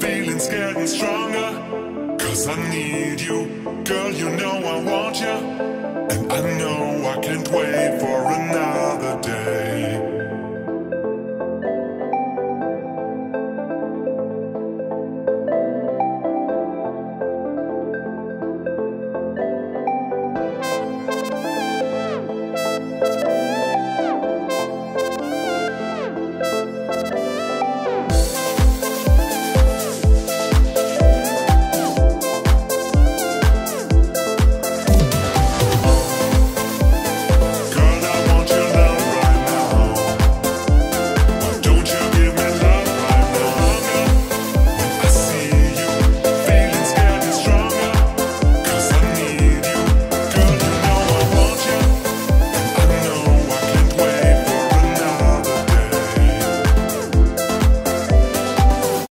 Feelings getting stronger. Cause I need you. Girl, you know I want you.